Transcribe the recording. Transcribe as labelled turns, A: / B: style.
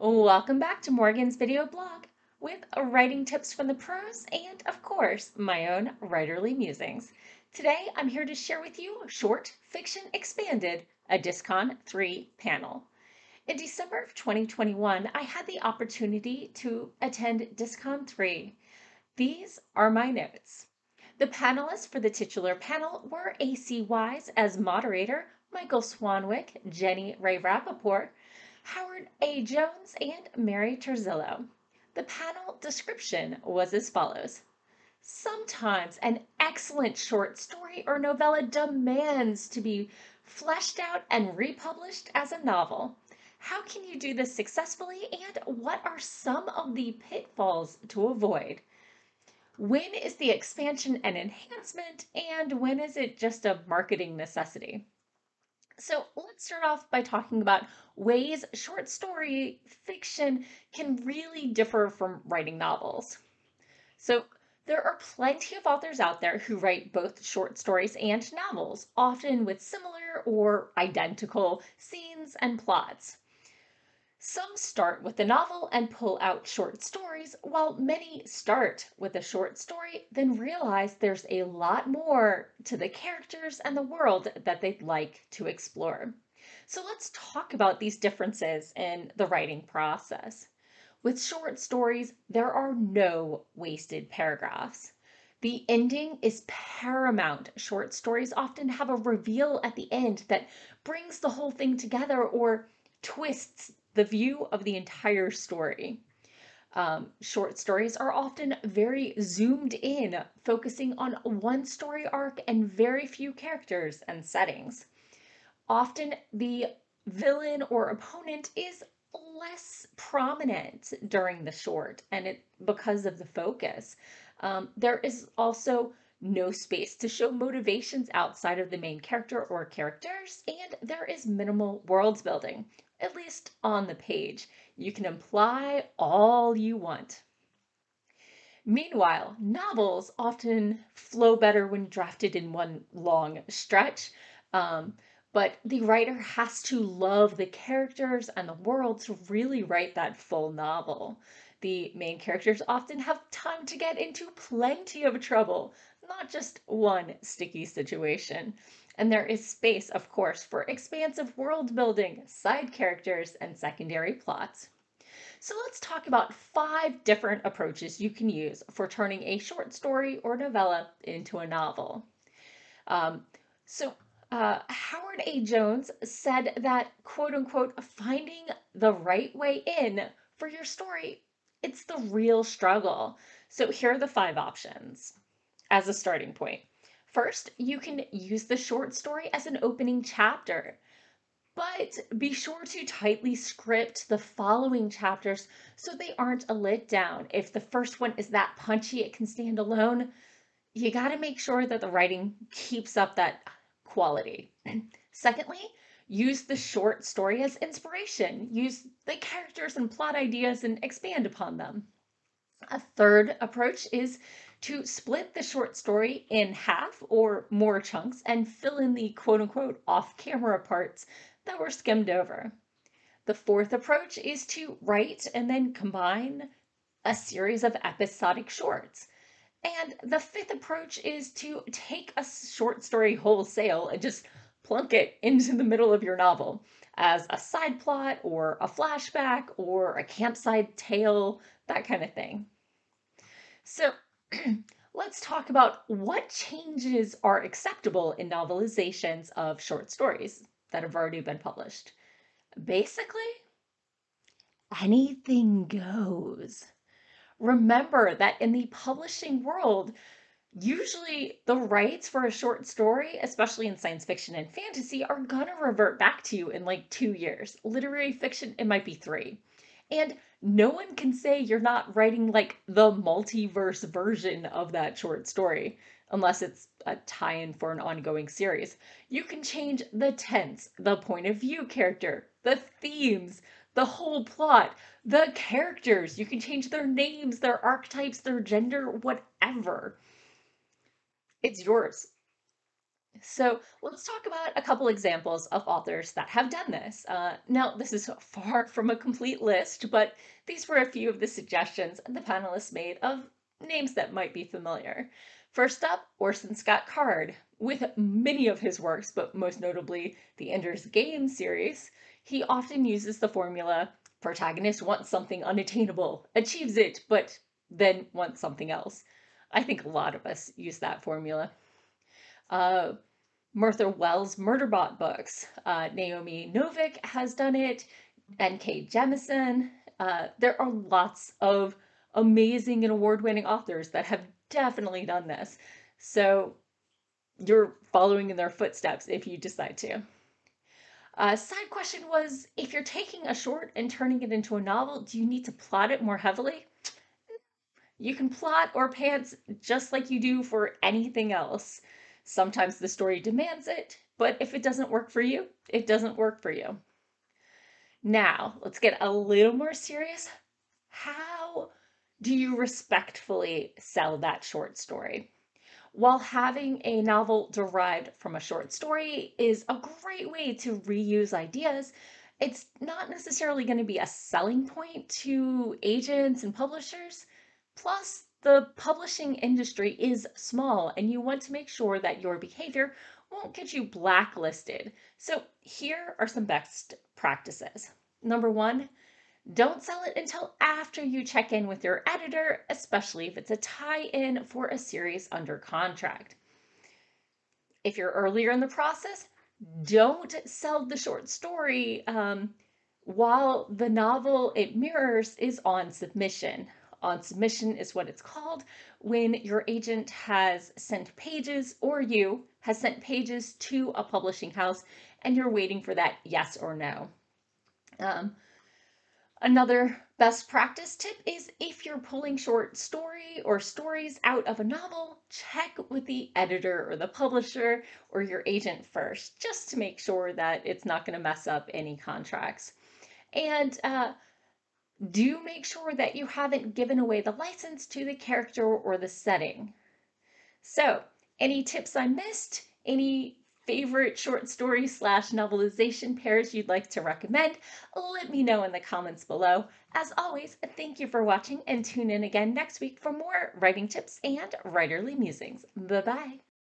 A: Welcome back to Morgan's video blog with writing tips from the pros and, of course, my own writerly musings. Today, I'm here to share with you Short Fiction Expanded, a Discon 3 panel. In December of 2021, I had the opportunity to attend Discon 3. These are my notes. The panelists for the titular panel were AC Wise as moderator, Michael Swanwick, Jenny Rae Rappaport, Howard A. Jones, and Mary Turzillo. The panel description was as follows. Sometimes an excellent short story or novella demands to be fleshed out and republished as a novel. How can you do this successfully and what are some of the pitfalls to avoid? When is the expansion an enhancement and when is it just a marketing necessity? So let's start off by talking about ways short story fiction can really differ from writing novels. So there are plenty of authors out there who write both short stories and novels, often with similar or identical scenes and plots. Some start with a novel and pull out short stories, while many start with a short story, then realize there's a lot more to the characters and the world that they'd like to explore. So let's talk about these differences in the writing process. With short stories, there are no wasted paragraphs. The ending is paramount. Short stories often have a reveal at the end that brings the whole thing together or twists the view of the entire story. Um, short stories are often very zoomed in, focusing on one story arc and very few characters and settings. Often the villain or opponent is less prominent during the short and it because of the focus. Um, there is also no space to show motivations outside of the main character or characters, and there is minimal world building, at least on the page. You can imply all you want. Meanwhile, novels often flow better when drafted in one long stretch, um, but the writer has to love the characters and the world to really write that full novel. The main characters often have time to get into plenty of trouble, not just one sticky situation. And there is space, of course, for expansive world building, side characters, and secondary plots. So let's talk about five different approaches you can use for turning a short story or novella into a novel. Um, so uh, Howard A. Jones said that, quote unquote, finding the right way in for your story, it's the real struggle. So here are the five options as a starting point. First, you can use the short story as an opening chapter, but be sure to tightly script the following chapters so they aren't a letdown. If the first one is that punchy, it can stand alone. You got to make sure that the writing keeps up that quality. Secondly, use the short story as inspiration. Use the characters and plot ideas and expand upon them. A third approach is to split the short story in half or more chunks and fill in the quote unquote off camera parts that were skimmed over. The fourth approach is to write and then combine a series of episodic shorts. And the fifth approach is to take a short story wholesale and just plunk it into the middle of your novel as a side plot or a flashback or a campsite tale, that kind of thing. So, let's talk about what changes are acceptable in novelizations of short stories that have already been published. Basically, anything goes. Remember that in the publishing world, usually the rights for a short story, especially in science fiction and fantasy, are gonna revert back to you in like two years. Literary fiction, it might be three. And no one can say you're not writing like the multiverse version of that short story unless it's a tie in for an ongoing series. You can change the tense, the point of view character, the themes, the whole plot, the characters. You can change their names, their archetypes, their gender, whatever. It's yours. So let's talk about a couple examples of authors that have done this. Uh, now, this is far from a complete list, but these were a few of the suggestions the panelists made of names that might be familiar. First up, Orson Scott Card. With many of his works, but most notably the Ender's Game series, he often uses the formula protagonist wants something unattainable, achieves it, but then wants something else. I think a lot of us use that formula. Uh, Martha Wells' Murderbot books. Uh, Naomi Novik has done it, N.K. Jemisin. Uh, there are lots of amazing and award winning authors that have definitely done this. So you're following in their footsteps if you decide to. A side question was if you're taking a short and turning it into a novel, do you need to plot it more heavily? You can plot or pants just like you do for anything else. Sometimes the story demands it, but if it doesn't work for you, it doesn't work for you. Now, let's get a little more serious. How do you respectfully sell that short story? While having a novel derived from a short story is a great way to reuse ideas, it's not necessarily going to be a selling point to agents and publishers. Plus, the publishing industry is small and you want to make sure that your behavior won't get you blacklisted. So, here are some best practices. Number one, don't sell it until after you check in with your editor, especially if it's a tie in for a series under contract. If you're earlier in the process, don't sell the short story um, while the novel it mirrors is on submission on submission is what it's called when your agent has sent pages or you has sent pages to a publishing house and you're waiting for that yes or no. Um, another best practice tip is if you're pulling short story or stories out of a novel, check with the editor or the publisher or your agent first, just to make sure that it's not going to mess up any contracts. And uh, do make sure that you haven't given away the license to the character or the setting. So, any tips I missed? Any favorite short story slash novelization pairs you'd like to recommend? Let me know in the comments below. As always, thank you for watching and tune in again next week for more writing tips and writerly musings. Bye bye.